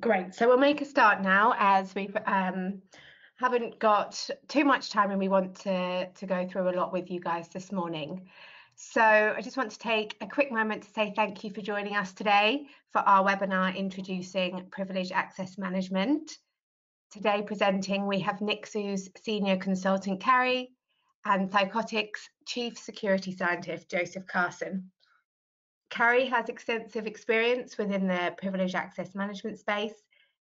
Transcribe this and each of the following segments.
Great. So we'll make a start now as we um, haven't got too much time and we want to, to go through a lot with you guys this morning. So I just want to take a quick moment to say thank you for joining us today for our webinar introducing Privileged Access Management. Today presenting we have Nixu's Senior Consultant Carrie and Thycotic's Chief Security Scientist Joseph Carson. Carrie has extensive experience within the privileged access management space,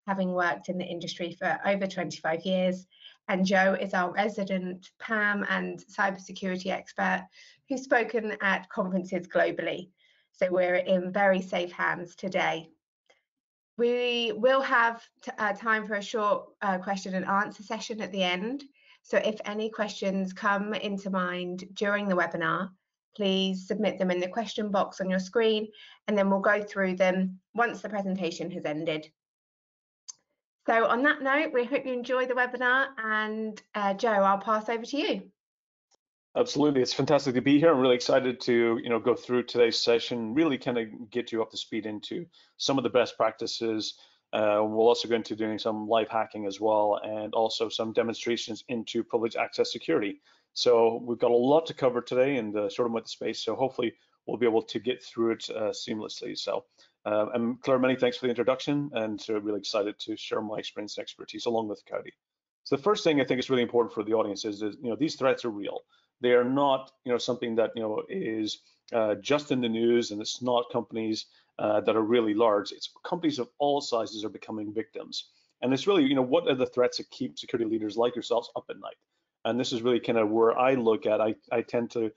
having worked in the industry for over 25 years. And Joe is our resident PAM and cybersecurity expert who's spoken at conferences globally. So we're in very safe hands today. We will have uh, time for a short uh, question and answer session at the end. So if any questions come into mind during the webinar, please submit them in the question box on your screen and then we'll go through them once the presentation has ended. So on that note, we hope you enjoy the webinar and uh, Joe, I'll pass over to you. Absolutely, it's fantastic to be here. I'm really excited to you know go through today's session, really kind of get you up to speed into some of the best practices. Uh, we'll also go into doing some live hacking as well, and also some demonstrations into privileged access security. So we've got a lot to cover today in the short amount of space. So hopefully we'll be able to get through it uh, seamlessly. So uh, and Claire, many thanks for the introduction and uh, really excited to share my experience and expertise along with Cody. So the first thing I think is really important for the audience is, is you know, these threats are real. They are not, you know, something that, you know, is uh, just in the news and it's not companies uh, that are really large. It's companies of all sizes are becoming victims. And it's really, you know, what are the threats that keep security leaders like yourselves up at night? And this is really kind of where I look at. I I tend to,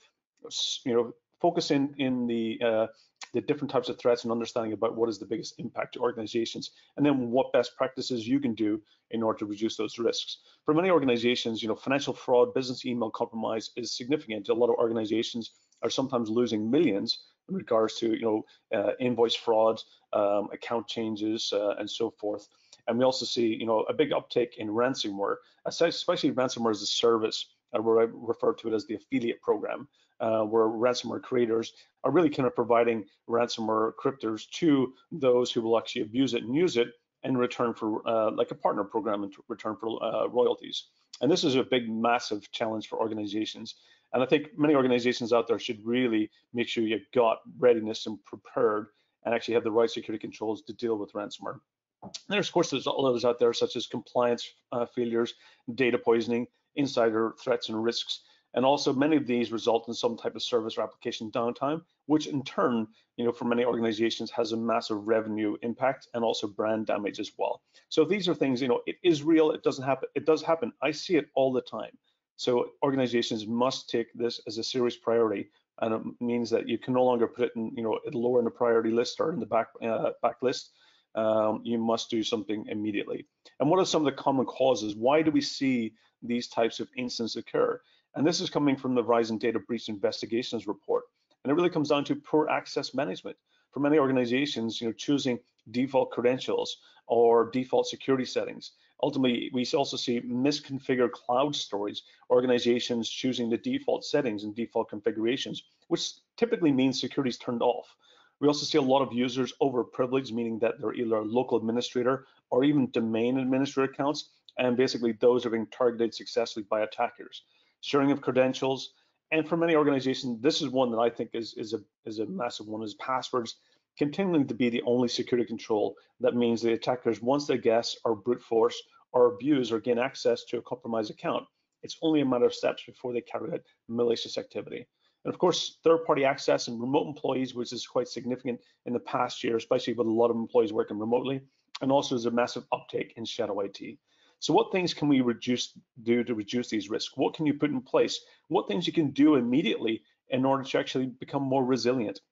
you know, focus in in the uh, the different types of threats and understanding about what is the biggest impact to organizations, and then what best practices you can do in order to reduce those risks. For many organizations, you know, financial fraud, business email compromise is significant. A lot of organizations are sometimes losing millions in regards to, you know, uh, invoice fraud, um, account changes, uh, and so forth. And we also see, you know, a big uptake in ransomware, especially ransomware as a service, uh, where I refer to it as the affiliate program, uh, where ransomware creators are really kind of providing ransomware cryptors to those who will actually abuse it and use it in return for uh, like a partner program in return for uh, royalties. And this is a big, massive challenge for organizations. And I think many organizations out there should really make sure you've got readiness and prepared and actually have the right security controls to deal with ransomware. There's, of course, there's all others out there, such as compliance uh, failures, data poisoning, insider threats and risks. And also many of these result in some type of service or application downtime, which in turn, you know, for many organizations has a massive revenue impact and also brand damage as well. So these are things, you know, it is real, it doesn't happen, it does happen. I see it all the time. So organizations must take this as a serious priority and it means that you can no longer put it in, you know, lower in the priority list or in the back uh, back list um, you must do something immediately. And what are some of the common causes? Why do we see these types of incidents occur? And this is coming from the Verizon Data Breach Investigations report. And it really comes down to poor access management. For many organizations, you know, choosing default credentials or default security settings. Ultimately, we also see misconfigured cloud storage, organizations choosing the default settings and default configurations, which typically means security is turned off. We also see a lot of users overprivileged, meaning that they're either a local administrator or even domain administrator accounts, and basically those are being targeted successfully by attackers. Sharing of credentials, and for many organizations, this is one that I think is, is, a, is a massive one, is passwords continuing to be the only security control. That means the attackers, once they guess or brute force or abuse or gain access to a compromised account, it's only a matter of steps before they carry out malicious activity. And of course, third-party access and remote employees, which is quite significant in the past year, especially with a lot of employees working remotely. And also there's a massive uptake in shadow IT. So what things can we reduce do to reduce these risks? What can you put in place? What things you can do immediately in order to actually become more resilient?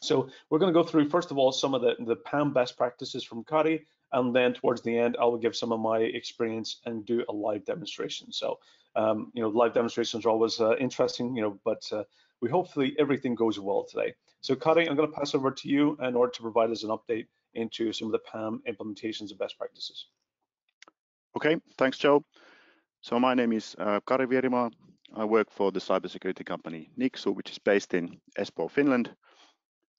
So we're going to go through, first of all, some of the, the PAM best practices from Kari, and then towards the end, I will give some of my experience and do a live demonstration. So um, you know, live demonstrations are always uh, interesting, you know, but uh, we hopefully everything goes well today. So Kari, I'm going to pass over to you in order to provide us an update into some of the PAM implementations and best practices. Okay, thanks, Joe. So my name is uh, Kari Vierima. I work for the cybersecurity company Nixu, which is based in Espoo, Finland.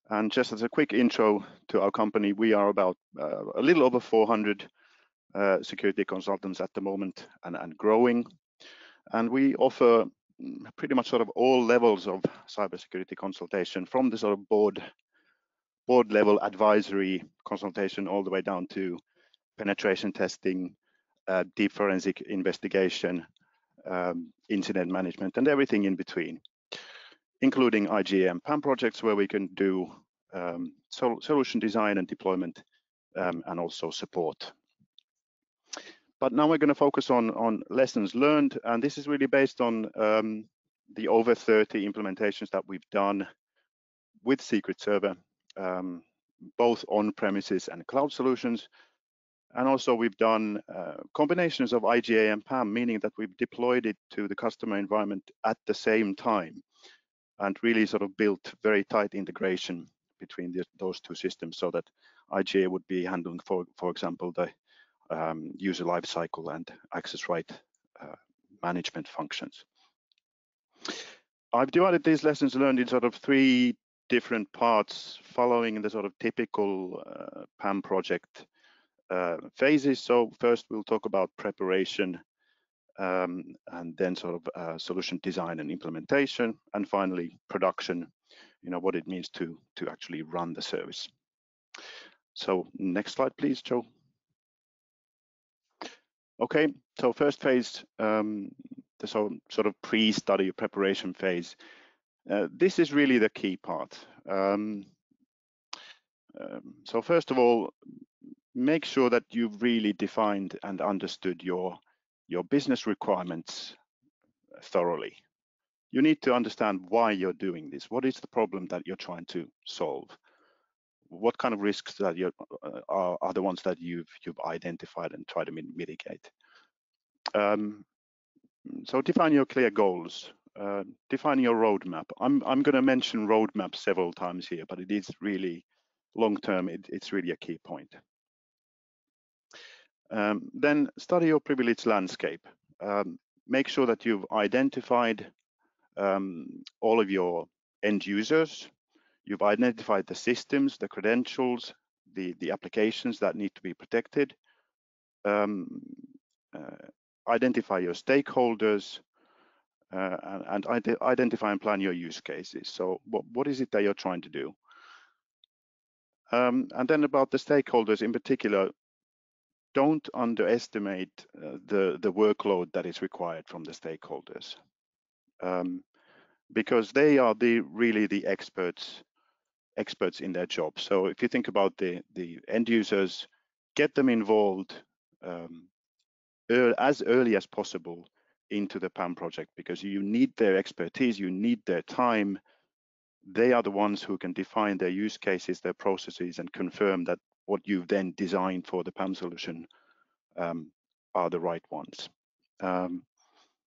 And just as a quick intro to our company, we are about uh, a little over 400 uh, security consultants at the moment and, and growing. And we offer mm, pretty much sort of all levels of cybersecurity consultation from the sort of board board level advisory consultation all the way down to penetration testing, uh, deep forensic investigation, um, incident management, and everything in between, including IGA PAM projects where we can do um, sol solution design and deployment um, and also support. But now we're going to focus on, on lessons learned, and this is really based on um, the over 30 implementations that we've done with Secret Server, um, both on-premises and cloud solutions, and also we've done uh, combinations of IGA and PAM, meaning that we've deployed it to the customer environment at the same time and really sort of built very tight integration between the, those two systems so that IGA would be handling, for, for example, the um, user lifecycle and access right uh, management functions. I've divided these lessons learned in sort of three different parts following the sort of typical uh, PAM project uh, phases. So first we'll talk about preparation um, and then sort of uh, solution design and implementation, and finally production, you know, what it means to, to actually run the service. So next slide, please, Joe. Okay, so first phase, um, the so, sort of pre-study preparation phase. Uh, this is really the key part. Um, um, so first of all, make sure that you've really defined and understood your your business requirements thoroughly. You need to understand why you're doing this. What is the problem that you're trying to solve? What kind of risks that you uh, are, are the ones that you've you've identified and try to mitigate? Um, so define your clear goals. Uh, define your roadmap. I'm I'm going to mention roadmap several times here, but it is really long term. It, it's really a key point. Um, then study your privilege landscape. Um, make sure that you've identified um, all of your end users. You've identified the systems, the credentials, the, the applications that need to be protected. Um, uh, identify your stakeholders uh, and, and identify and plan your use cases. So what, what is it that you're trying to do? Um, and then about the stakeholders in particular, don't underestimate uh, the, the workload that is required from the stakeholders um, because they are the really the experts experts in their job. So if you think about the, the end users, get them involved um, as early as possible into the PAM project because you need their expertise, you need their time. They are the ones who can define their use cases, their processes, and confirm that what you've then designed for the PAM solution um, are the right ones. Um,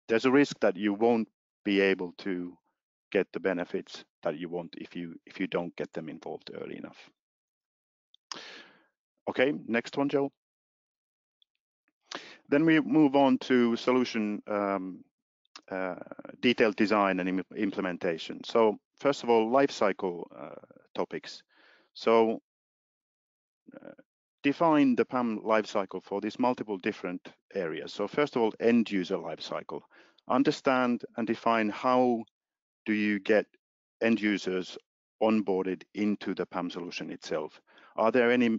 there's a risk that you won't be able to get the benefits that you want if you if you don't get them involved early enough. Okay, next one, Joe. Then we move on to solution um, uh, detailed design and Im implementation. So first of all, lifecycle uh, topics. So uh, define the PAM lifecycle for these multiple different areas. So first of all, end user lifecycle. Understand and define how do you get end users onboarded into the PAM solution itself. Are there any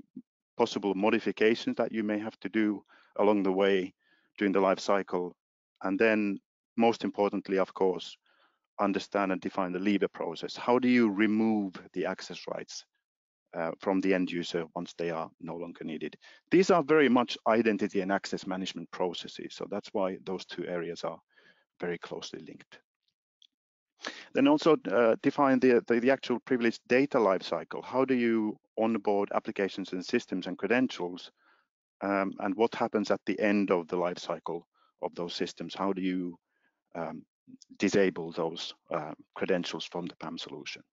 possible modifications that you may have to do along the way during the life cycle? And then most importantly, of course, understand and define the leaver process. How do you remove the access rights uh, from the end user once they are no longer needed. These are very much identity and access management processes. So that's why those two areas are very closely linked. Then also uh, define the, the, the, actual privileged data lifecycle. How do you onboard applications and systems and credentials? Um, and what happens at the end of the lifecycle of those systems? How do you um, disable those uh, credentials from the PAM solution?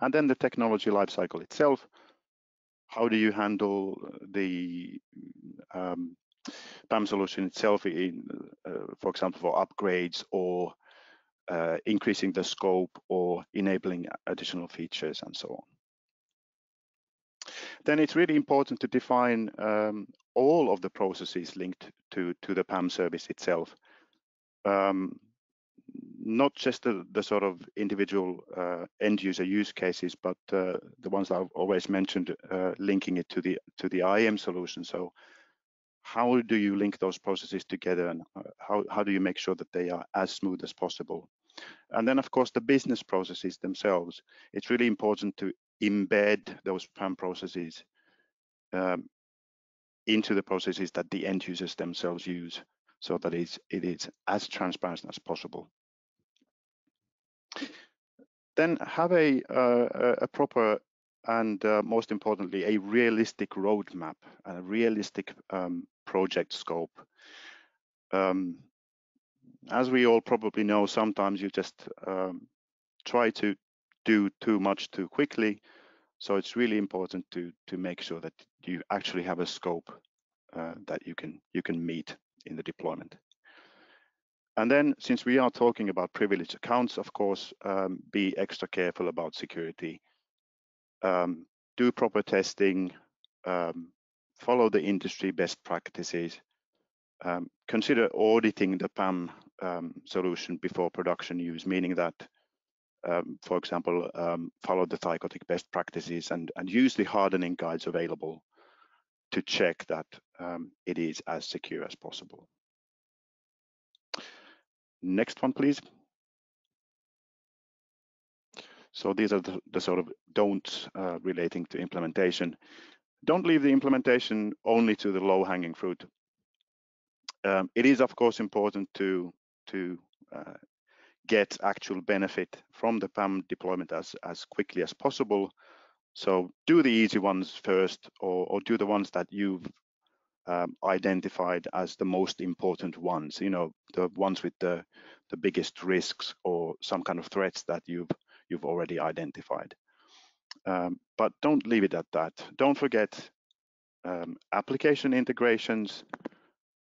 And then the technology lifecycle itself. How do you handle the um, PAM solution itself in, uh, for example, for upgrades or uh, increasing the scope or enabling additional features and so on. Then it's really important to define um, all of the processes linked to, to the PAM service itself. Um, not just the, the, sort of individual uh, end user use cases, but uh, the ones I've always mentioned, uh, linking it to the to the IAM solution. So how do you link those processes together and uh, how, how do you make sure that they are as smooth as possible? And then of course the business processes themselves, it's really important to embed those PAM processes um, into the processes that the end users themselves use so that it's, it is as transparent as possible. Then have a, uh, a proper and uh, most importantly, a realistic roadmap and a realistic um, project scope. Um, as we all probably know, sometimes you just um, try to do too much too quickly. So it's really important to to make sure that you actually have a scope uh, that you can you can meet in the deployment. And then, since we are talking about privileged accounts, of course, um, be extra careful about security. Um, do proper testing, um, follow the industry best practices, um, consider auditing the PAM um, solution before production use, meaning that, um, for example, um, follow the Thycotic best practices and, and use the hardening guides available to check that um, it is as secure as possible. Next one, please. So these are the, the sort of don'ts uh, relating to implementation don't leave the implementation only to the low hanging fruit. Um, it is of course important to to uh, get actual benefit from the PAM deployment as as quickly as possible. So do the easy ones first, or, or do the ones that you've um, identified as the most important ones. You know, the ones with the the biggest risks or some kind of threats that you've you've already identified. Um, but don't leave it at that. Don't forget um, application integrations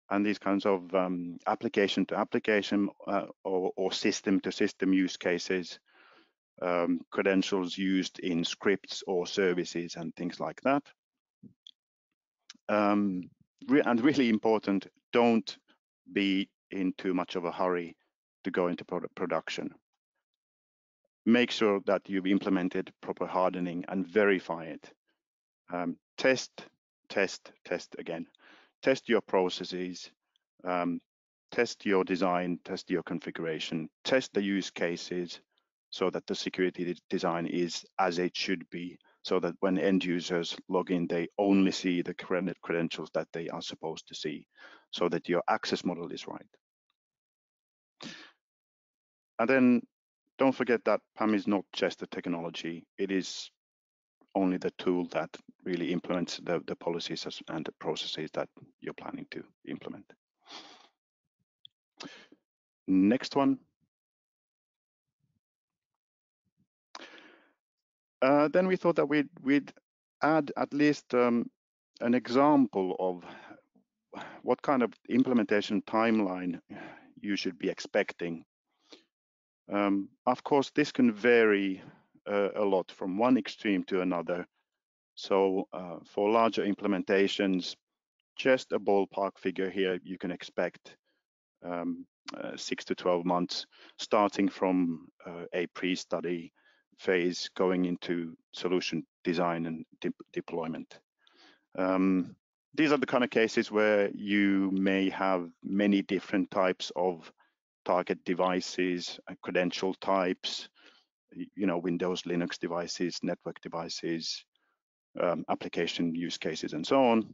and these kinds of um, application to application uh, or, or, system to system use cases, um, credentials used in scripts or services and things like that. Um, re and really important, don't be in too much of a hurry to go into production make sure that you've implemented proper hardening and verify it. Um, test, test, test again. Test your processes, um, test your design, test your configuration, test the use cases so that the security design is as it should be, so that when end users log in, they only see the credentials that they are supposed to see, so that your access model is right. And then don't forget that PAM is not just a technology, it is only the tool that really implements the, the policies and the processes that you're planning to implement. Next one. Uh, then we thought that we'd, we'd add at least um, an example of what kind of implementation timeline you should be expecting um, of course, this can vary a lot from one extreme to another. So uh, for larger implementations, just a ballpark figure here, you can expect um, uh, six to 12 months, starting from uh, a pre-study phase going into solution design and de deployment. Um, these are the kind of cases where you may have many different types of target devices, and credential types, you know, Windows, Linux devices, network devices, um, application use cases, and so on.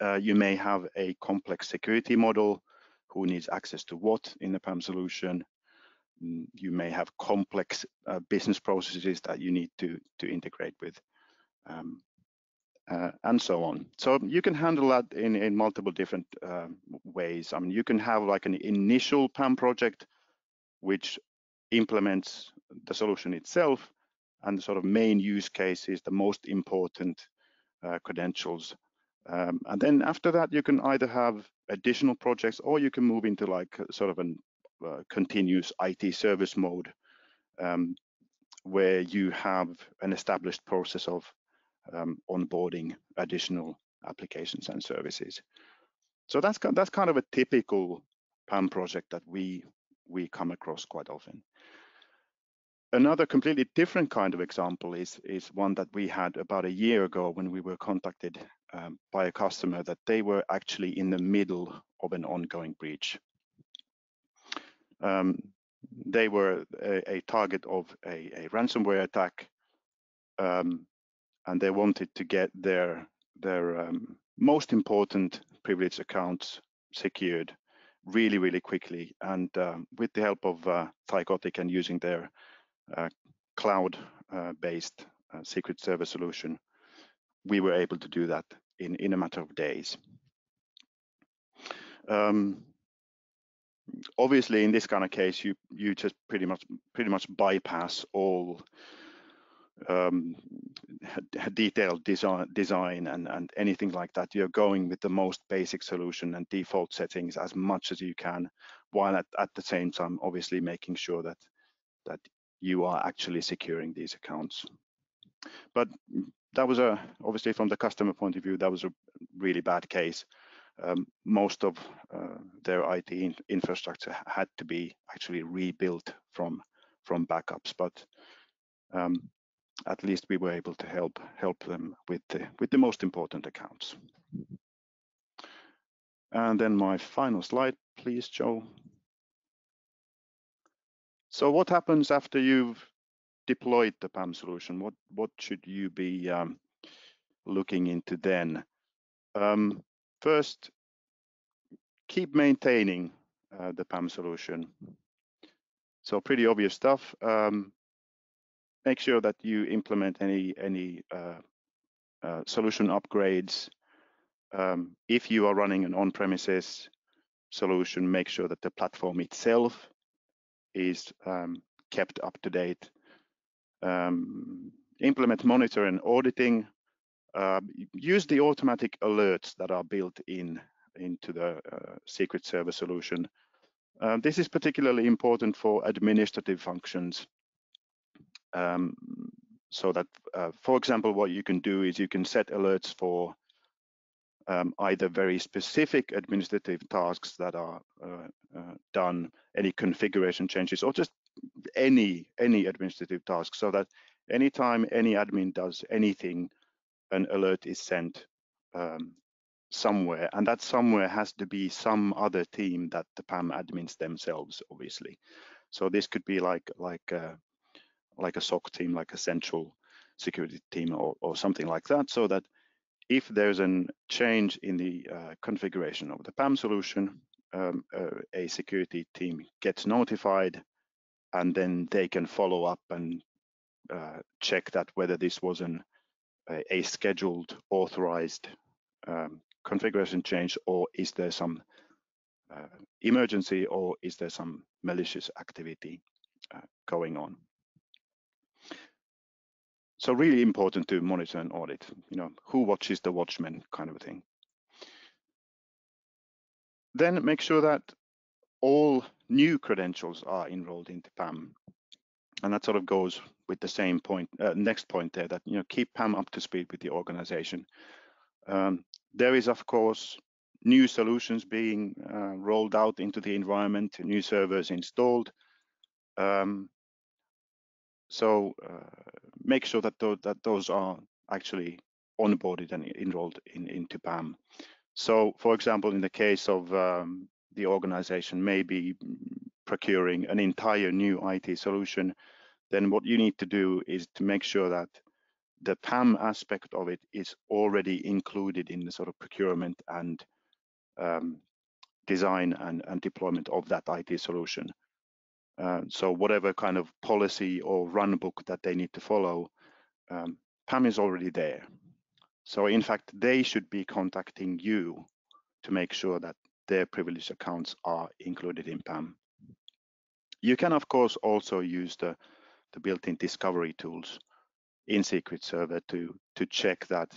Uh, you may have a complex security model who needs access to what in the PAM solution. Mm, you may have complex uh, business processes that you need to, to integrate with. Um, uh, and so on. So you can handle that in, in multiple different uh, ways. I mean, you can have like an initial PAM project, which implements the solution itself and the sort of main use cases, the most important uh, credentials. Um, and then after that, you can either have additional projects or you can move into like sort of a uh, continuous IT service mode um, where you have an established process of um, onboarding additional applications and services. So that's that's kind of a typical PAM project that we we come across quite often. Another completely different kind of example is is one that we had about a year ago when we were contacted um, by a customer that they were actually in the middle of an ongoing breach. Um, they were a, a, target of a, a ransomware attack, um, and they wanted to get their their um, most important privileged accounts secured really, really quickly. And uh, with the help of uh, Thycotic and using their cloud-based uh, uh, secret server solution, we were able to do that in, in a matter of days. Um, obviously, in this kind of case, you you just pretty much pretty much bypass all um, detailed design, design and, and anything like that. You're going with the most basic solution and default settings as much as you can, while at, at the same time, obviously making sure that that you are actually securing these accounts. But that was a obviously from the customer point of view, that was a really bad case. Um, most of uh, their IT in infrastructure had to be actually rebuilt from from backups, but um, at least we were able to help help them with the with the most important accounts. And then my final slide, please, Joe. So what happens after you've deployed the PAM solution? What what should you be um, looking into then? Um, first, keep maintaining uh, the PAM solution. So pretty obvious stuff. Um, make sure that you implement any any uh, uh, solution upgrades. Um, if you are running an on-premises solution, make sure that the platform itself is um, kept up to date. Um, implement monitor and auditing. Uh, use the automatic alerts that are built in into the uh, secret server solution. Uh, this is particularly important for administrative functions um, so that, uh, for example, what you can do is you can set alerts for um, either very specific administrative tasks that are uh, uh, done, any configuration changes, or just any any administrative task, so that anytime any admin does anything, an alert is sent um, somewhere, and that somewhere has to be some other team that the PAM admins themselves, obviously. So this could be like like uh, like a SOC team, like a central security team or, or something like that, so that if there's a change in the uh, configuration of the PAM solution, um, uh, a security team gets notified and then they can follow up and uh, check that whether this was an, a, a scheduled authorized um, configuration change or is there some uh, emergency or is there some malicious activity uh, going on so really important to monitor and audit you know who watches the watchman kind of a thing. Then make sure that all new credentials are enrolled into pam and that sort of goes with the same point uh, next point there that you know keep pam up to speed with the organization. Um, there is of course new solutions being uh, rolled out into the environment new servers installed. Um, so uh, make sure that, th that those are actually onboarded and enrolled in, into PAM. So for example, in the case of um, the organization maybe procuring an entire new IT solution, then what you need to do is to make sure that the PAM aspect of it is already included in the sort of procurement and um, design and, and deployment of that IT solution. Uh, so whatever kind of policy or run book that they need to follow, um, PAM is already there. So in fact, they should be contacting you to make sure that their privileged accounts are included in PAM. You can, of course, also use the, the built-in discovery tools in Secret Server to, to check that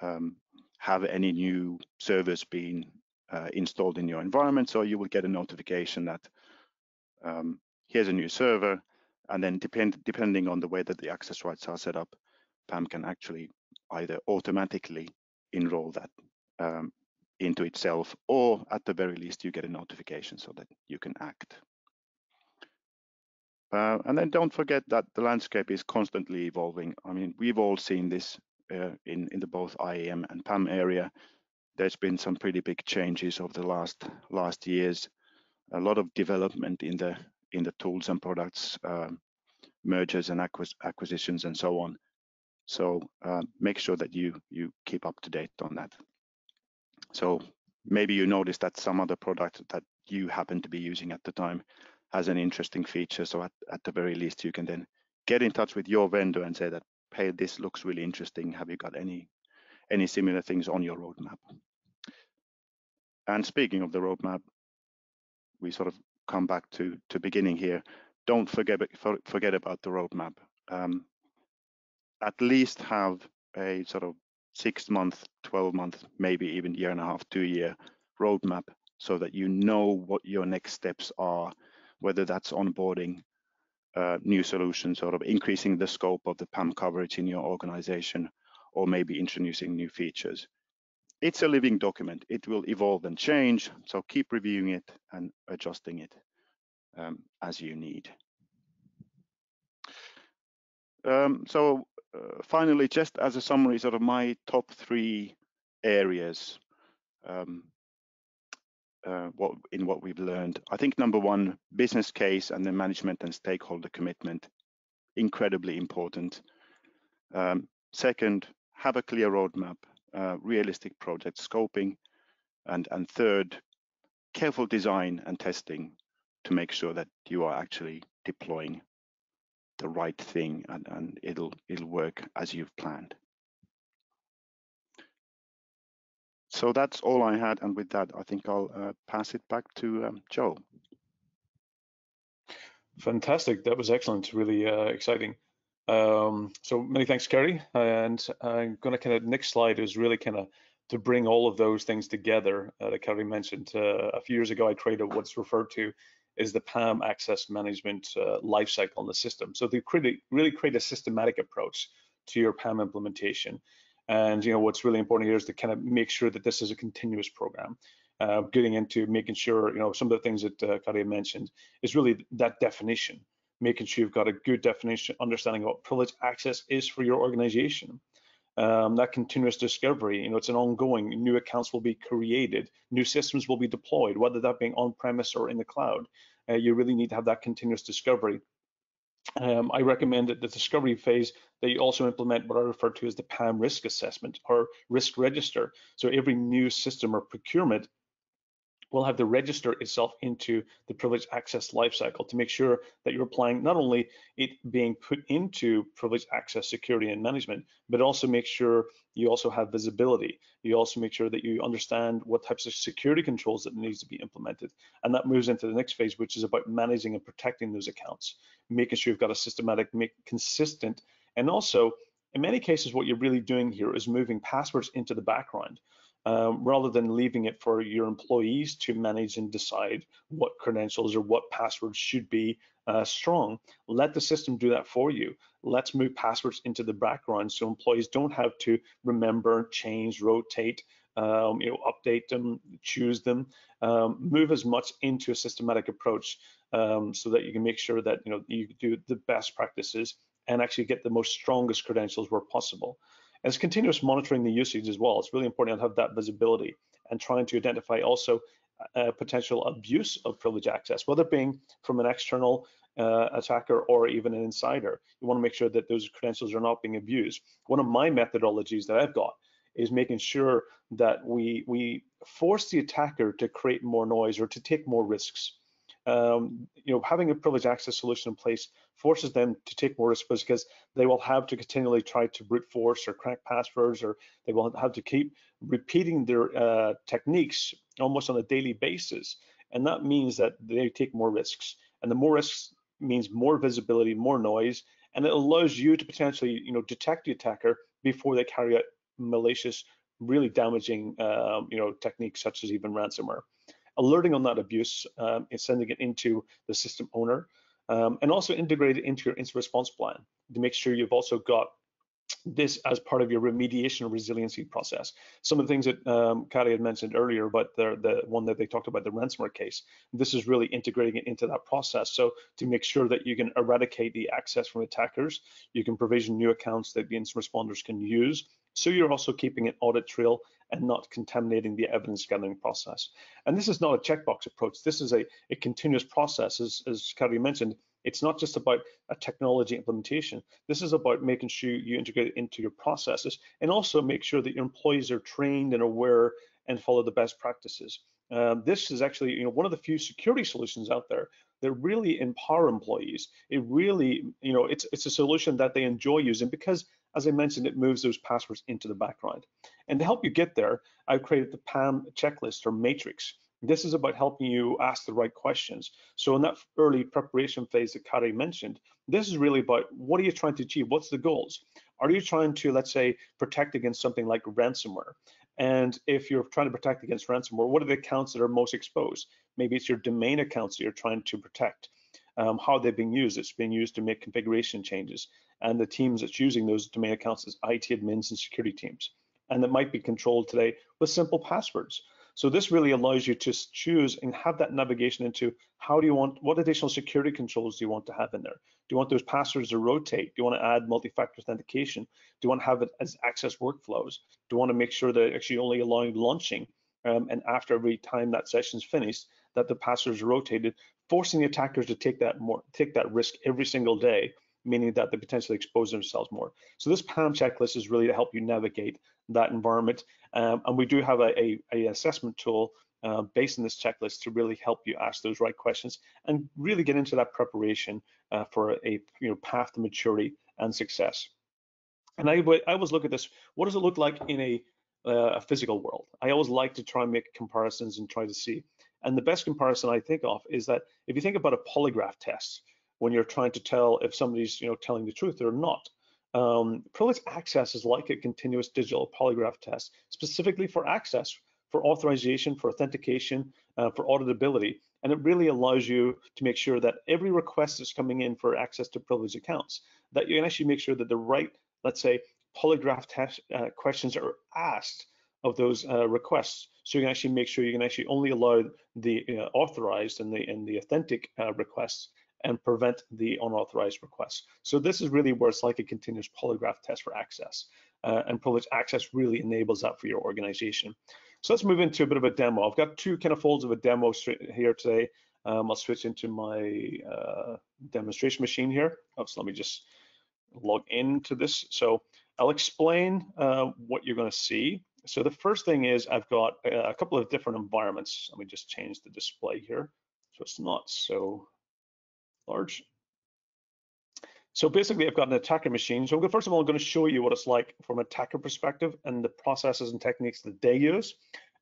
um, have any new servers been uh, installed in your environment. So you will get a notification that um, here's a new server, and then depend, depending on the way that the access rights are set up, PAM can actually either automatically enroll that um, into itself, or at the very least, you get a notification so that you can act. Uh, and then don't forget that the landscape is constantly evolving. I mean, we've all seen this uh, in, in the both IAM and PAM area. There's been some pretty big changes over the last last years. A lot of development in the in the tools and products, um, mergers and acquis acquisitions and so on. So uh, make sure that you you keep up to date on that. So maybe you notice that some other product that you happen to be using at the time has an interesting feature. So at, at the very least, you can then get in touch with your vendor and say that, hey, this looks really interesting. Have you got any any similar things on your roadmap? And speaking of the roadmap, we sort of come back to to beginning here. Don't forget forget about the roadmap. Um, at least have a sort of six month, 12 month, maybe even year and a half, two year roadmap so that you know what your next steps are, whether that's onboarding uh, new solutions, sort of increasing the scope of the PAM coverage in your organization, or maybe introducing new features. It's a living document. It will evolve and change, so keep reviewing it and adjusting it um, as you need. Um, so uh, finally, just as a summary, sort of my top three areas um, uh, what in what we've learned. I think number one, business case and the management and stakeholder commitment, incredibly important. Um, second, have a clear roadmap, realistic project scoping, and and third, careful design and testing to make sure that you are actually deploying the right thing and, and it'll it'll work as you've planned. So that's all I had, and with that, I think I'll uh, pass it back to um, Joe. Fantastic, that was excellent, really uh, exciting. Um, so many thanks, Kerry. And I'm going to kind of next slide is really kind of to bring all of those things together uh, that Kerry mentioned. Uh, a few years ago, I created what's referred to is the PAM access management uh, lifecycle in the system. So they create, really create a systematic approach to your PAM implementation. And you know what's really important here is to kind of make sure that this is a continuous program. Uh, getting into making sure you know some of the things that uh, mentioned is really that definition, making sure you've got a good definition, understanding what privileged access is for your organization. Um, that continuous discovery, you know, it's an ongoing. New accounts will be created, new systems will be deployed, whether that being on-premise or in the cloud. Uh, you really need to have that continuous discovery um, I recommend that the discovery phase that you also implement what I refer to as the PAM risk assessment or risk register. So every new system or procurement will have to register itself into the privileged access lifecycle to make sure that you're applying not only it being put into privileged access security and management, but also make sure you also have visibility. You also make sure that you understand what types of security controls that needs to be implemented. And that moves into the next phase, which is about managing and protecting those accounts, making sure you've got a systematic, make consistent, and also in many cases, what you're really doing here is moving passwords into the background um, rather than leaving it for your employees to manage and decide what credentials or what passwords should be uh, strong. Let the system do that for you. Let's move passwords into the background so employees don't have to remember, change, rotate, um, you know, update them, choose them, um, move as much into a systematic approach um, so that you can make sure that you know you do the best practices and actually get the most strongest credentials where possible. And it's continuous monitoring the usage as well. It's really important to have that visibility and trying to identify also uh, potential abuse of privilege access, whether being from an external uh, attacker or even an insider. You want to make sure that those credentials are not being abused. One of my methodologies that I've got is making sure that we we force the attacker to create more noise or to take more risks um, you know, having a privileged access solution in place forces them to take more risks because they will have to continually try to brute force or crack passwords, or they will have to keep repeating their uh, techniques almost on a daily basis. And that means that they take more risks. And the more risks means more visibility, more noise, and it allows you to potentially, you know, detect the attacker before they carry out malicious, really damaging, um, you know, techniques such as even ransomware alerting on that abuse um, and sending it into the system owner, um, and also integrate it into your incident response plan to make sure you've also got this as part of your remediation resiliency process. Some of the things that um, Kari had mentioned earlier, but the, the one that they talked about, the ransomware case, this is really integrating it into that process. So to make sure that you can eradicate the access from attackers, you can provision new accounts that the incident responders can use. So you're also keeping an audit trail and not contaminating the evidence gathering process. And this is not a checkbox approach. This is a, a continuous process, as, as Kari mentioned, it's not just about a technology implementation. This is about making sure you integrate it into your processes and also make sure that your employees are trained and aware and follow the best practices. Um, this is actually you know, one of the few security solutions out there that really empower employees. It really, you know, it's, it's a solution that they enjoy using because, as I mentioned, it moves those passwords into the background. And to help you get there, I've created the PAM checklist or matrix. This is about helping you ask the right questions. So in that early preparation phase that Kari mentioned, this is really about what are you trying to achieve? What's the goals? Are you trying to, let's say, protect against something like ransomware? And if you're trying to protect against ransomware, what are the accounts that are most exposed? Maybe it's your domain accounts that you're trying to protect. Um, how they're being used. It's being used to make configuration changes. And the teams that's using those domain accounts is IT admins and security teams. And that might be controlled today with simple passwords. So this really allows you to choose and have that navigation into how do you want, what additional security controls do you want to have in there? Do you want those passwords to rotate? Do you want to add multi-factor authentication? Do you want to have it as access workflows? Do you want to make sure that actually only allowing launching um, and after every time that session's finished, that the passwords rotated, forcing the attackers to take that more, take that risk every single day meaning that they potentially expose themselves more. So this PAM checklist is really to help you navigate that environment. Um, and we do have a, a, a assessment tool uh, based on this checklist to really help you ask those right questions and really get into that preparation uh, for a you know path to maturity and success. And I, I always look at this, what does it look like in a, uh, a physical world? I always like to try and make comparisons and try to see. And the best comparison I think of is that if you think about a polygraph test, when you're trying to tell if somebody's you know telling the truth or not. Um, access is like a continuous digital polygraph test, specifically for access, for authorization, for authentication, uh, for auditability, and it really allows you to make sure that every request that's coming in for access to privileged accounts, that you can actually make sure that the right, let's say, polygraph test uh, questions are asked of those uh, requests. So you can actually make sure you can actually only allow the uh, authorized and the and the authentic uh, requests and prevent the unauthorized requests. So this is really where it's like a continuous polygraph test for access. Uh, and privileged access really enables that for your organization. So let's move into a bit of a demo. I've got two kind of folds of a demo here today. Um, I'll switch into my uh, demonstration machine here. Oh, so let me just log into this. So I'll explain uh, what you're going to see. So the first thing is I've got a couple of different environments. Let me just change the display here so it's not so large. So basically, I've got an attacker machine. So first of all, I'm going to show you what it's like from an attacker perspective and the processes and techniques that they use.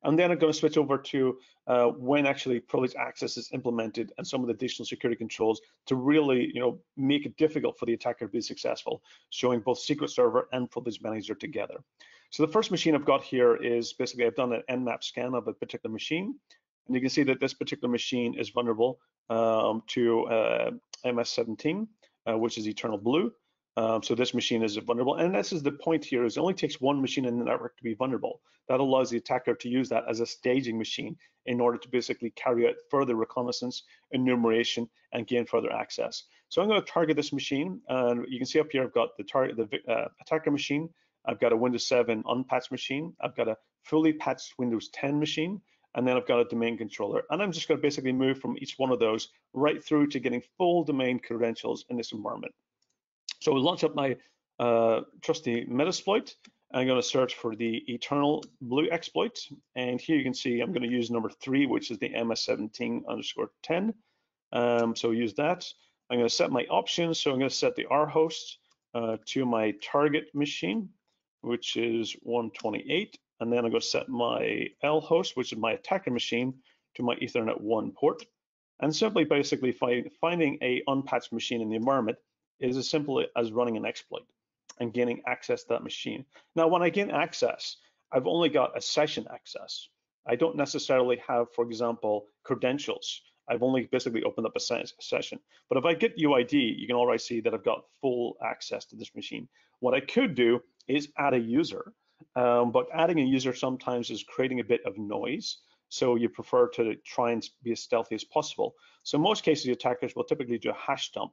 And then I'm going to switch over to uh, when actually privileged access is implemented and some of the additional security controls to really, you know, make it difficult for the attacker to be successful, showing both secret server and privilege manager together. So the first machine I've got here is basically I've done an nmap scan of a particular machine. And you can see that this particular machine is vulnerable um, to uh, MS17, uh, which is Eternal Blue. Um, so this machine is vulnerable. And this is the point here is it only takes one machine in the network to be vulnerable. That allows the attacker to use that as a staging machine in order to basically carry out further reconnaissance, enumeration, and gain further access. So I'm going to target this machine. And you can see up here, I've got the target, the uh, attacker machine. I've got a Windows 7 unpatched machine. I've got a fully patched Windows 10 machine and then I've got a domain controller. And I'm just going to basically move from each one of those right through to getting full domain credentials in this environment. So we'll launch up my uh, trusty Metasploit. I'm going to search for the Eternal Blue exploit. And here you can see I'm going to use number three, which is the MS17 underscore 10. Um, so use that. I'm going to set my options. So I'm going to set the R host uh, to my target machine, which is 128 and then I'm going to set my L host, which is my attacker machine, to my Ethernet 1 port. And simply basically find, finding a unpatched machine in the environment is as simple as running an exploit and gaining access to that machine. Now, when I gain access, I've only got a session access. I don't necessarily have, for example, credentials. I've only basically opened up a session. But if I get UID, you can already see that I've got full access to this machine. What I could do is add a user, um, but adding a user sometimes is creating a bit of noise. So you prefer to try and be as stealthy as possible. So in most cases, attackers will typically do a hash dump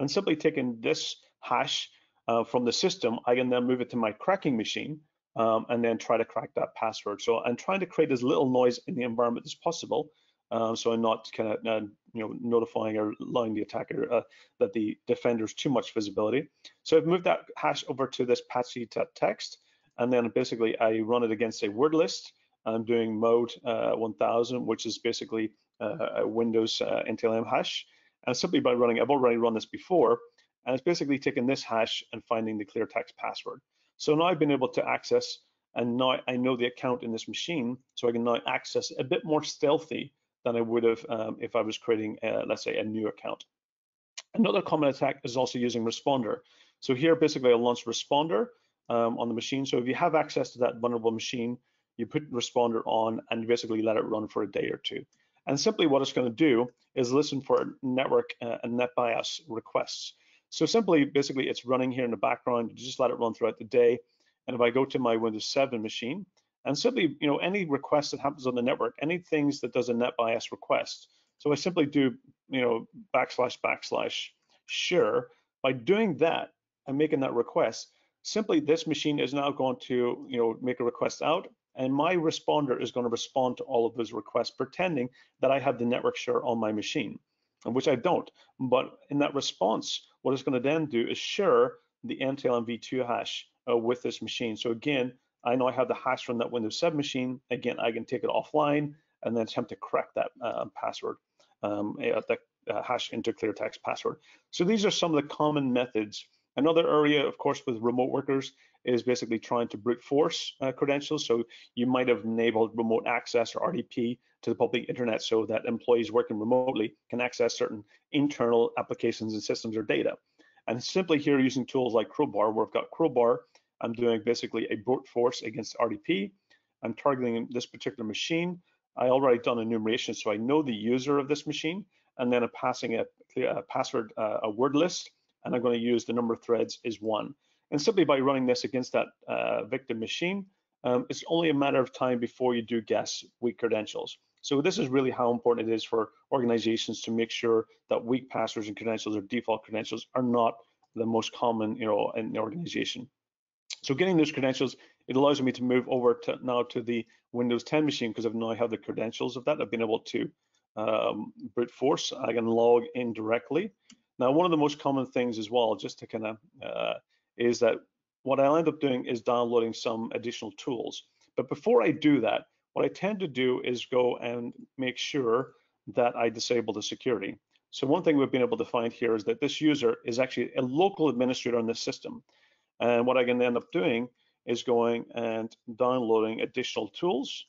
and simply taking this hash uh, from the system, I can then move it to my cracking machine um, and then try to crack that password. So I'm trying to create as little noise in the environment as possible. Um, so I'm not kind of uh, you know notifying or allowing the attacker uh, that the defender's too much visibility. So I've moved that hash over to this patchy text, and then basically I run it against a word list. I'm doing mode uh, 1000, which is basically uh, a Windows uh, NTLM hash. And simply by running, I've already run this before, and it's basically taking this hash and finding the clear text password. So now I've been able to access, and now I know the account in this machine, so I can now access a bit more stealthy than I would have um, if I was creating, a, let's say, a new account. Another common attack is also using responder. So here, basically, I'll launch responder um, on the machine. So if you have access to that vulnerable machine, you put responder on and you basically let it run for a day or two. And simply what it's going to do is listen for network uh, and NetBIOS requests. So simply, basically, it's running here in the background. You just let it run throughout the day. And if I go to my Windows 7 machine, and simply, you know, any request that happens on the network, any things that does a NetBIOS request. So I simply do, you know, backslash backslash sure. By doing that and making that request, simply this machine is now going to, you know, make a request out, and my responder is going to respond to all of those requests, pretending that I have the network share on my machine which I don't. But in that response, what it's going to then do is share the NTLM v2 hash uh, with this machine. So again, I know I have the hash from that Windows 7 machine. Again, I can take it offline and then attempt to crack that uh, password, um, eh, that uh, hash into clear text password. So these are some of the common methods. Another area, of course, with remote workers is basically trying to brute force uh, credentials. So you might have enabled remote access or RDP to the public internet so that employees working remotely can access certain internal applications and systems or data. And simply here using tools like Crowbar, where I've got Crowbar, I'm doing basically a brute force against RDP. I'm targeting this particular machine. I already done enumeration, so I know the user of this machine, and then I'm passing a, a password, uh, a word list, and I'm going to use the number of threads is one. And simply by running this against that uh, victim machine, um, it's only a matter of time before you do guess weak credentials. So this is really how important it is for organizations to make sure that weak passwords and credentials or default credentials are not the most common, you know, in the organization. So getting those credentials, it allows me to move over to now to the Windows 10 machine because I've now have the credentials of that. I've been able to um, brute force. I can log in directly. Now, one of the most common things as well, just to kind of, uh, is that what I'll end up doing is downloading some additional tools. But before I do that, what I tend to do is go and make sure that I disable the security. So one thing we've been able to find here is that this user is actually a local administrator on this system. And what I can end up doing is going and downloading additional tools,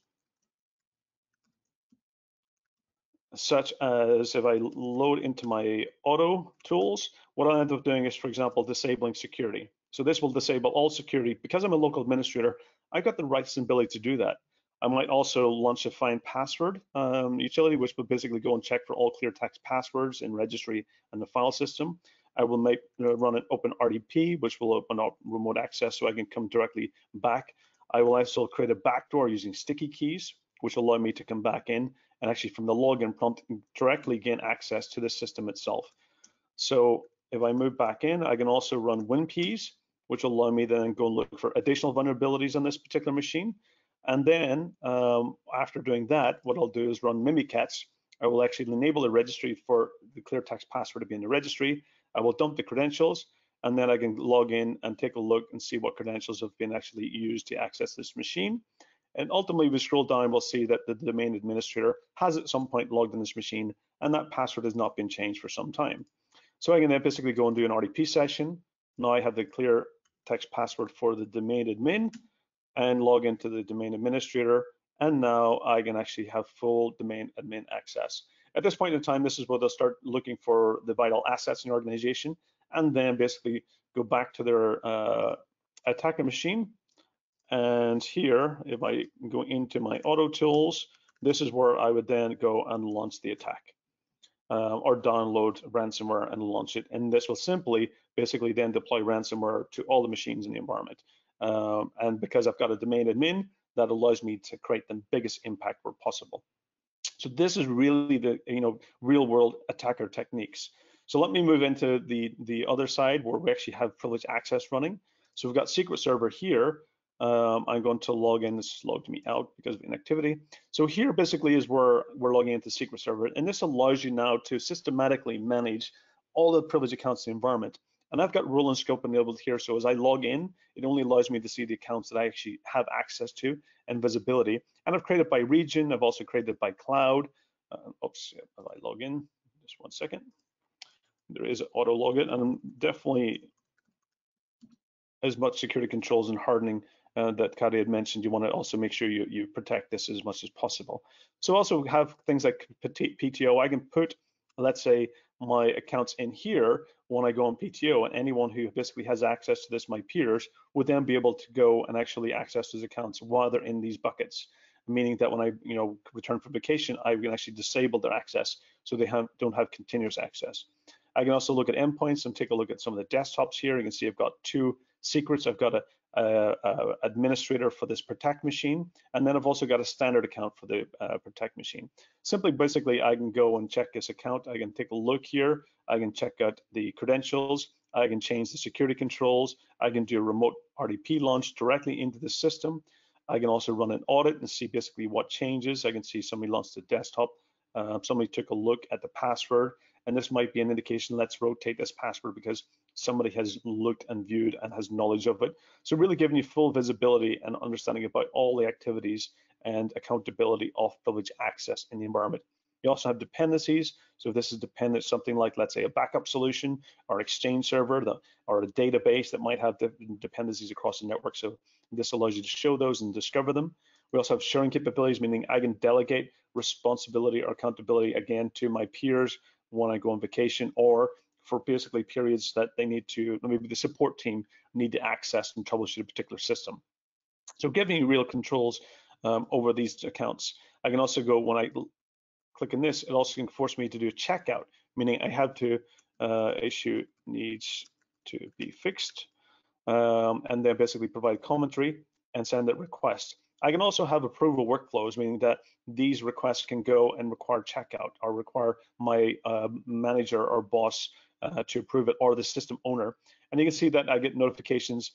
such as if I load into my auto tools, what I end up doing is, for example, disabling security. So this will disable all security. Because I'm a local administrator, I've got the rights and ability to do that. I might also launch a find password um, utility, which will basically go and check for all clear text passwords in registry and the file system. I will make uh, run an open RDP, which will open up remote access so I can come directly back. I will also create a backdoor using sticky keys, which allow me to come back in and actually from the login prompt directly gain access to the system itself. So if I move back in, I can also run WinPs, which will allow me then go and look for additional vulnerabilities on this particular machine. And then um, after doing that, what I'll do is run Mimikatz. I will actually enable the registry for the clear text password to be in the registry. I will dump the credentials and then I can log in and take a look and see what credentials have been actually used to access this machine. And ultimately, we scroll down, we'll see that the domain administrator has at some point logged in this machine and that password has not been changed for some time. So I can then basically go and do an RDP session. Now I have the clear text password for the domain admin and log into the domain administrator. And now I can actually have full domain admin access. At this point in time, this is where they'll start looking for the vital assets in the organization and then basically go back to their uh, attacker machine. And here, if I go into my auto tools, this is where I would then go and launch the attack. uh, or download ransomware and launch it. And this will simply basically then deploy ransomware to all the machines in the environment. Um, and because I've got a domain admin, that allows me to create the biggest impact where possible. So this is really the you know real world attacker techniques. So let me move into the the other side where we actually have privileged access running. So we've got secret server here. Um, I'm going to log in. This logged me out because of inactivity. So here basically is where we're logging into secret server, and this allows you now to systematically manage all the privileged accounts in the environment. And I've got role and scope enabled here. So as I log in, it only allows me to see the accounts that I actually have access to and visibility. And I've created by region. I've also created by cloud. Uh, oops, if I log in, just one second. There is auto login, and I'm definitely as much security controls and hardening uh, that Kari had mentioned, you want to also make sure you, you protect this as much as possible. So also have things like PTO. I can put, let's say, my accounts in here when I go on PTO, and anyone who basically has access to this, my peers, would then be able to go and actually access those accounts while they're in these buckets. Meaning that when I, you know, return from vacation, I can actually disable their access so they have, don't have continuous access. I can also look at endpoints and take a look at some of the desktops here. You can see I've got two secrets. I've got a, administrator for this protect machine, and then I've also got a standard account for the uh, protect machine. Simply, basically, I can go and check this account. I can take a look here. I can check out the credentials. I can change the security controls. I can do a remote RDP launch directly into the system. I can also run an audit and see basically what changes. I can see somebody launched a desktop. Uh, somebody took a look at the password, and this might be an indication, let's rotate this password because somebody has looked and viewed and has knowledge of it. So really giving you full visibility and understanding about all the activities and accountability of privileged access in the environment. You also have dependencies. So if this is dependent something like, let's say, a backup solution or exchange server or a database that might have dependencies across the network. So this allows you to show those and discover them. We also have sharing capabilities, meaning I can delegate responsibility or accountability again to my peers when I go on vacation or for basically periods that they need to, maybe the support team need to access and troubleshoot a particular system. So giving you real controls um, over these accounts. I can also go, when I click on this, it also can force me to do a checkout, meaning I have to uh, issue needs to be fixed, um, and then basically provide commentary and send that request. I can also have approval workflows, meaning that these requests can go and require checkout or require my uh, manager or boss uh, to approve it or the system owner. And you can see that I get notifications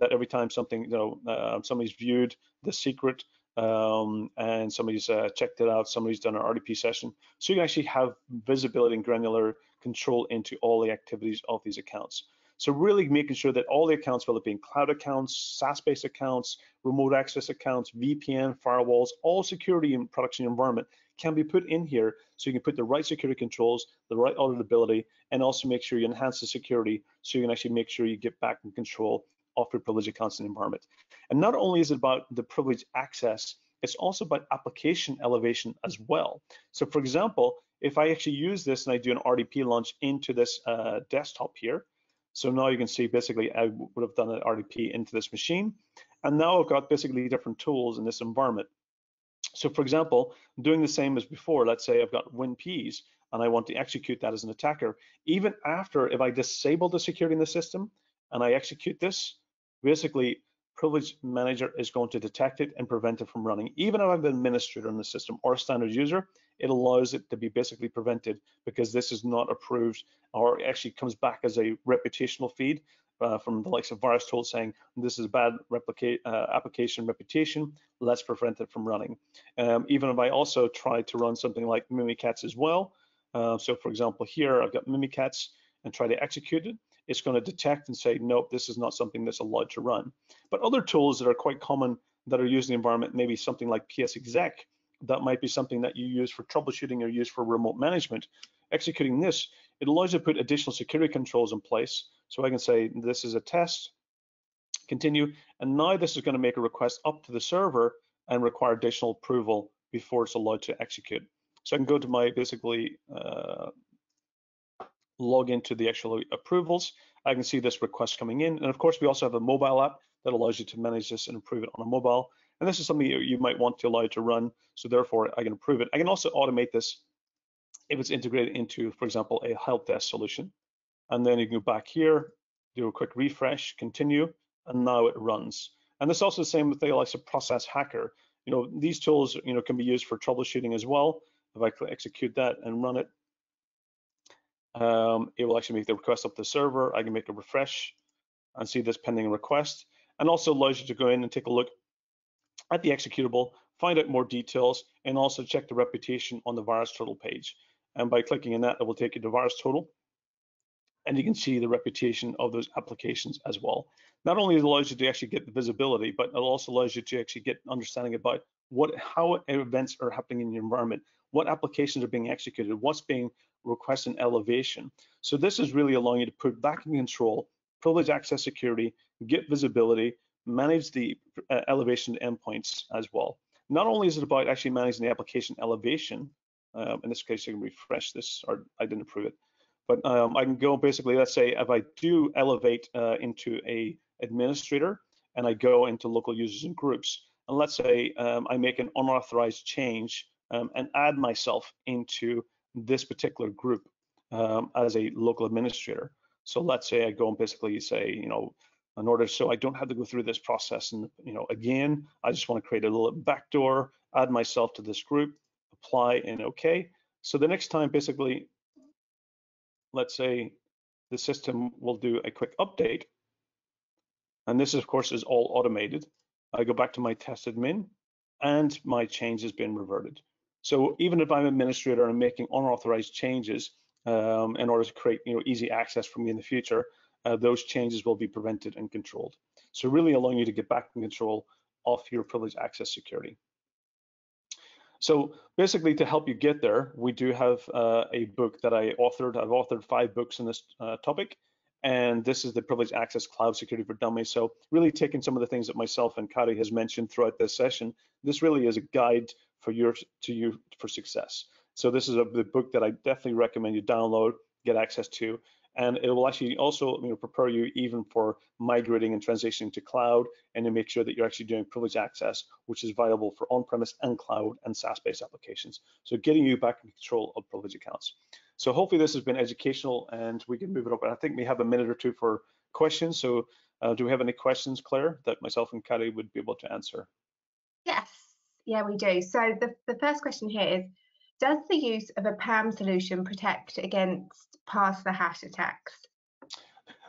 that every time something, you know, uh, somebody's viewed the secret um, and somebody's uh, checked it out, somebody's done an RDP session. So you can actually have visibility and granular control into all the activities of these accounts. So really making sure that all the accounts, whether it be cloud accounts, SaaS-based accounts, remote access accounts, VPN, firewalls, all security in production environment can be put in here so you can put the right security controls, the right auditability, and also make sure you enhance the security so you can actually make sure you get back in control of your privileged accounts and environment. And not only is it about the privileged access, it's also about application elevation as well. So for example, if I actually use this and I do an RDP launch into this uh, desktop here, so now you can see basically I would have done an RDP into this machine. And now I've got basically different tools in this environment. So for example, doing the same as before, let's say I've got WinPs and I want to execute that as an attacker. Even after, if I disable the security in the system and I execute this, basically privilege manager is going to detect it and prevent it from running. Even if I'm an administrator in the system or a standard user, it allows it to be basically prevented because this is not approved or actually comes back as a reputational feed uh, from the likes of VirusTotal saying this is a bad replicate, uh, application reputation, let's prevent it from running. Um, even if I also try to run something like Mimikatz as well, uh, so for example here I've got Mimikatz and try to execute it, it's going to detect and say, nope, this is not something that's allowed to run. But other tools that are quite common that are used in the environment, maybe something like PsExec, that might be something that you use for troubleshooting or use for remote management. Executing this, it allows you to put additional security controls in place. So I can say this is a test, continue, and now this is going to make a request up to the server and require additional approval before it's allowed to execute. So I can go to my basically uh, log into the actual approvals. I can see this request coming in. And of course, we also have a mobile app that allows you to manage this and approve it on a mobile. And this is something you, might want to allow to run. So therefore, I can approve it. I can also automate this if it's integrated into, for example, a help desk solution. And then you can go back here, do a quick refresh, continue, and now it runs. And it's also the same with the likes of Process Hacker. You know, these tools, you know, can be used for troubleshooting as well. If I execute that and run it, um, it will actually make the request up the server. I can make a refresh and see this pending request, and also allows you to go in and take a look at the executable, find out more details, and also check the reputation on the VirusTotal page. And by clicking in that, it will take you to VirusTotal, and you can see the reputation of those applications as well. Not only it allows you to actually get the visibility, but it also allows you to actually get understanding about what how events are happening in your environment, what applications are being executed, what's being requested an elevation. So this is really allowing you to put back in control, privilege access security, get visibility, manage the uh, elevation endpoints as well. Not only is it about actually managing the application elevation, um, in this case, I can refresh this, or I didn't approve it, but um, I can go basically, let's say if I do elevate uh, into a administrator and I go into local users and groups, and let's say um, I make an unauthorized change um, and add myself into this particular group um, as a local administrator. So let's say I go and basically say, you know, in order so I don't have to go through this process and you know again, I just want to create a little backdoor, add myself to this group, apply and okay. So the next time basically, let's say the system will do a quick update. And this of course is all automated. I go back to my test admin and my change has been reverted. So even if I'm administrator and making unauthorized changes um, in order to create you know, easy access for me in the future, uh, those changes will be prevented and controlled. So really allowing you to get back in control of your privileged access security. So basically to help you get there, we do have uh, a book that I authored. I've authored five books in this uh, topic, and this is the Privileged Access Cloud Security for Dummies. So really taking some of the things that myself and Kari has mentioned throughout this session, this really is a guide for your to you for success. So this is a the book that I definitely recommend you download, get access to, and it will actually also you know, prepare you even for migrating and transitioning to cloud and to make sure that you're actually doing privileged access, which is viable for on-premise and cloud and SaaS-based applications. So getting you back in control of privileged accounts. So hopefully this has been educational and we can move it up. And I think we have a minute or two for questions. So uh, do we have any questions, Claire, that myself and Kari would be able to answer? Yeah, we do. So the, the first question here is, does the use of a PAM solution protect against pass the hash attacks?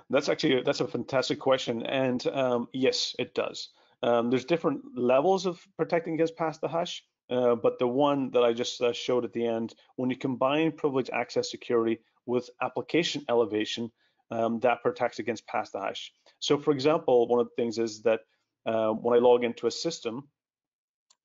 That's actually that's a fantastic question, and um, yes, it does. Um, there's different levels of protecting against pass the hash, uh, but the one that I just uh, showed at the end, when you combine privileged access security with application elevation, um, that protects against pass the hash. So, for example, one of the things is that uh, when I log into a system,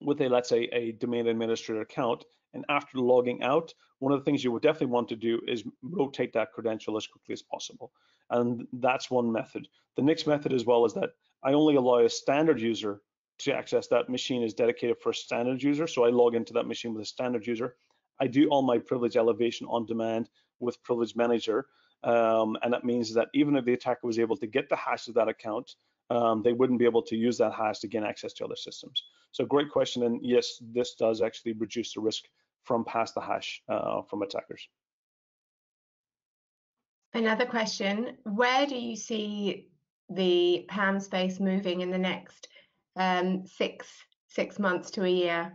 with a, let's say, a domain administrator account. And after logging out, one of the things you would definitely want to do is rotate that credential as quickly as possible. And that's one method. The next method as well is that I only allow a standard user to access that machine is dedicated for a standard user. So I log into that machine with a standard user. I do all my privilege elevation on demand with Privilege Manager. Um, and that means that even if the attacker was able to get the hash of that account, um, they wouldn't be able to use that hash to gain access to other systems. So great question, and yes, this does actually reduce the risk from past the hash uh, from attackers. Another question, where do you see the PAM space moving in the next um, six, six months to a year?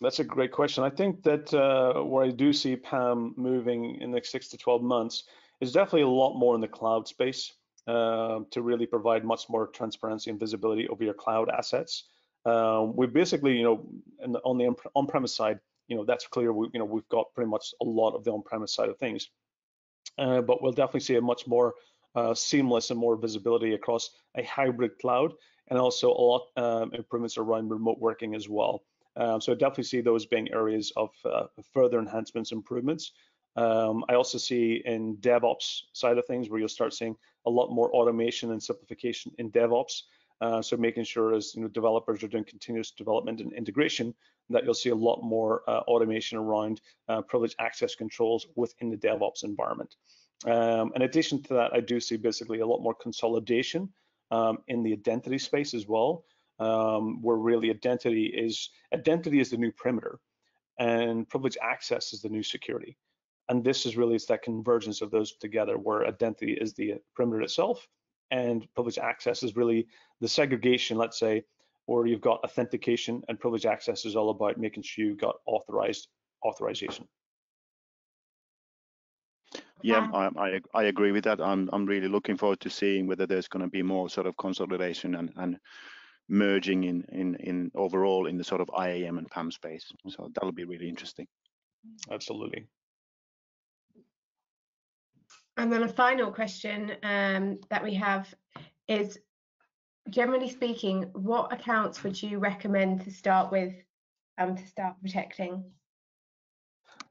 That's a great question. I think that uh, where I do see PAM moving in the next six to 12 months is definitely a lot more in the cloud space uh, to really provide much more transparency and visibility over your cloud assets. Um, we basically, you know, the, on the on-premise side, you know, that's clear. We, you know, we've got pretty much a lot of the on-premise side of things, uh, but we'll definitely see a much more uh, seamless and more visibility across a hybrid cloud, and also a lot um, improvements around remote working as well. Um, so I definitely see those being areas of uh, further enhancements, improvements. Um, I also see in DevOps side of things where you'll start seeing a lot more automation and simplification in DevOps. Uh, so making sure as you know developers are doing continuous development and integration that you'll see a lot more uh, automation around uh, privileged access controls within the DevOps environment. Um, in addition to that, I do see basically a lot more consolidation um, in the identity space as well, um, where really identity is identity is the new perimeter. and privileged access is the new security. And this is really it's that convergence of those together where identity is the perimeter itself and privileged access is really the segregation, let's say, or you've got authentication and privileged access is all about making sure you've got authorized authorization. Yeah, um, I, I, I agree with that. I'm I'm really looking forward to seeing whether there's going to be more sort of consolidation and and merging in in in overall in the sort of IAM and PAM space. So that'll be really interesting. Absolutely. And then a final question um, that we have is, generally speaking, what accounts would you recommend to start with um, to start protecting?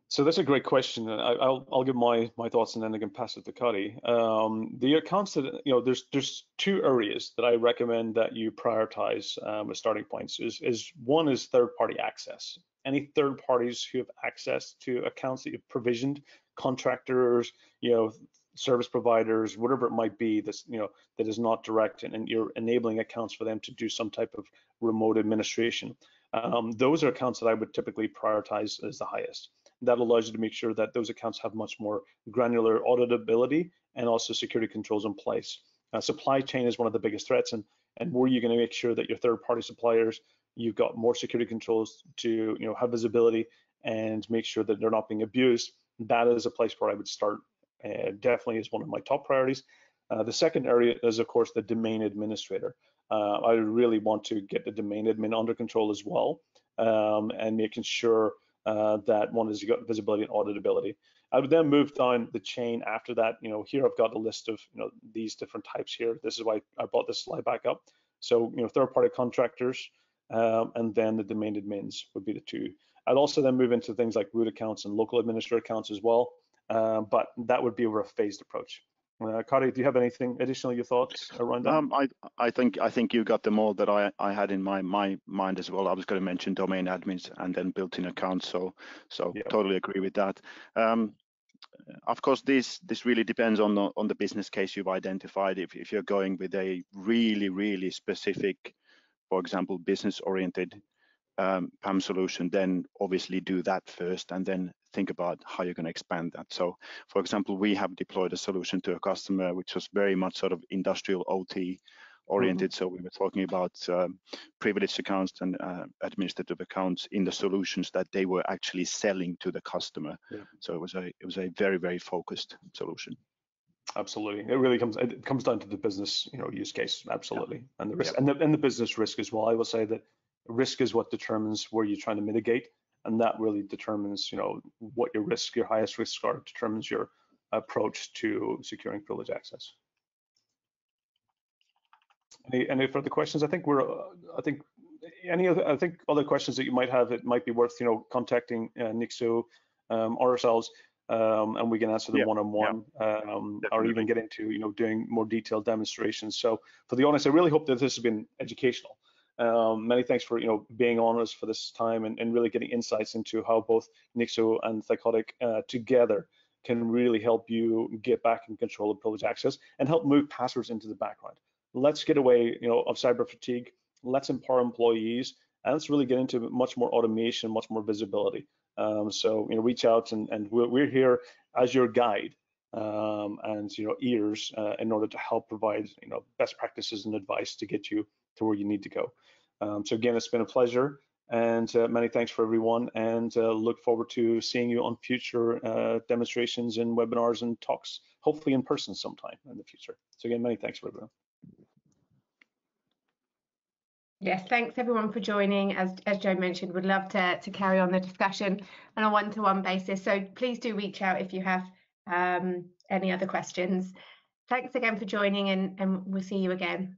So that's a great question. I, will I'll give my my thoughts and then I can pass it to Kari. Um, the accounts that you know, there's there's two areas that I recommend that you prioritize um, as starting points. Is is one is third party access. Any third parties who have access to accounts that you've provisioned, contractors, you know, service providers, whatever it might be, that's you know that is not direct, and, and you're enabling accounts for them to do some type of remote administration. Um, those are accounts that I would typically prioritize as the highest that allows you to make sure that those accounts have much more granular auditability and also security controls in place. Uh, supply chain is one of the biggest threats, and and where you're going to make sure that your third-party suppliers, you've got more security controls to you know have visibility and make sure that they're not being abused. That is a place where I would start. Uh, definitely is one of my top priorities. Uh, the second area is, of course, the domain administrator. Uh, I really want to get the domain admin under control as well, um, and making sure uh, that one is got visibility and auditability. I would then move down the chain after that. You know, here I've got a list of you know these different types here. This is why I brought this slide back up. So you know, third-party contractors, um, and then the domain admins would be the two. I'd also then move into things like root accounts and local administrator accounts as well. Uh, but that would be over a phased approach. Uh, Kari, do you have anything additional your thoughts around that? Um, I I think I think you got them all that I I had in my my mind as well. I was going to mention domain admins and then built-in accounts. So so yeah. totally agree with that. Um, of course, this this really depends on the on the business case you've identified. If if you're going with a really really specific, for example, business-oriented um, PAM solution, then obviously do that first and then think about how you're going to expand that. So, for example, we have deployed a solution to a customer which was very much sort of industrial OT oriented. Mm-hmm. So we were talking about um, privileged accounts and uh, administrative accounts in the solutions that they were actually selling to the customer. Yeah. So it was a it was a very very focused solution. Absolutely, it really comes it comes down to the business you know use case absolutely, yeah. and the risk yeah. and the and the business risk as well. I will say that risk is what determines where you're trying to mitigate and that really determines you know what your risk your highest risks are determines your approach to securing privilege access. Any, any further questions? I think we're i think any other i think other questions that you might have it might be worth you know contacting uh, nixo um, or ourselves um, and we can answer them one-on-one um, or even get into you know doing more detailed demonstrations. So for the audience i really hope that this has been educational um, many thanks for you know being on us for this time and, and really getting insights into how both Nixo and Thycotic uh, together can really help you get back in control of privilege access and help move passwords into the background. Let's get away you know of cyber fatigue. Let's empower employees and let's really get into much more automation, much more visibility. Um, so you know reach out and, and we're, we're here as your guide um, and you know ears uh, in order to help provide you know best practices and advice to get you to where you need to go. Um, so again, it's been a pleasure and uh, many thanks for everyone and uh, look forward to seeing you on future uh, demonstrations and webinars and talks, hopefully in person sometime in the future. So again, many thanks for everyone. Yes, thanks everyone for joining. As, as Joe mentioned, would love to, to carry on the discussion on a one-to-one -one basis. So please do reach out if you have um, any other questions. Thanks again for joining and, and we'll see you again.